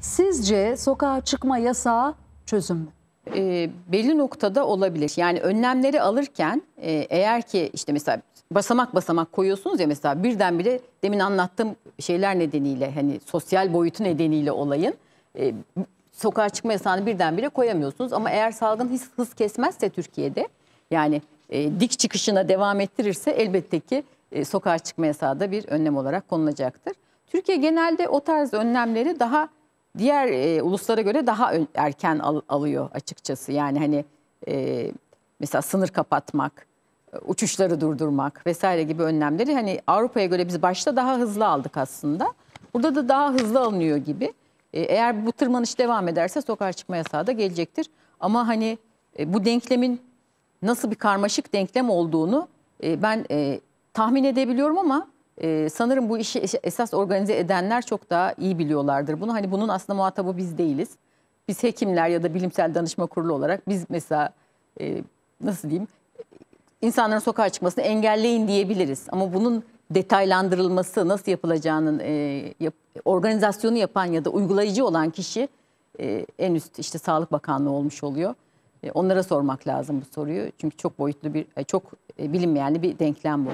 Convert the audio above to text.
Sizce sokağa çıkma yasağı çözüm mü? e, belli noktada olabilir. Yani önlemleri alırken e, eğer ki işte mesela basamak basamak koyuyorsunuz ya mesela birdenbire demin anlattığım şeyler nedeniyle hani sosyal boyutu nedeniyle olayın e, sokağa çıkma yasağını birdenbire koyamıyorsunuz. Ama eğer salgın hız, hız kesmezse Türkiye'de yani e, dik çıkışına devam ettirirse elbette ki e, sokağa çıkma yasağı da bir önlem olarak konulacaktır. Türkiye genelde o tarz önlemleri daha diğer e, uluslara göre daha erken al- alıyor açıkçası. Yani hani e, mesela sınır kapatmak, uçuşları durdurmak vesaire gibi önlemleri hani Avrupa'ya göre biz başta daha hızlı aldık aslında. Burada da daha hızlı alınıyor gibi. E, eğer bu tırmanış devam ederse sokağa çıkma yasağı da gelecektir. Ama hani e, bu denklemin nasıl bir karmaşık denklem olduğunu e, ben e, tahmin edebiliyorum ama e, sanırım bu işi es- esas organize edenler çok daha iyi biliyorlardır bunu. Hani bunun aslında muhatabı biz değiliz. Biz hekimler ya da bilimsel danışma kurulu olarak biz mesela e, nasıl diyeyim insanların sokağa çıkmasını engelleyin diyebiliriz. Ama bunun detaylandırılması nasıl yapılacağının e, yap- organizasyonu yapan ya da uygulayıcı olan kişi e, en üst işte Sağlık Bakanlığı olmuş oluyor. E, onlara sormak lazım bu soruyu. Çünkü çok boyutlu bir, e, çok e, bilinmeyenli bir denklem bu.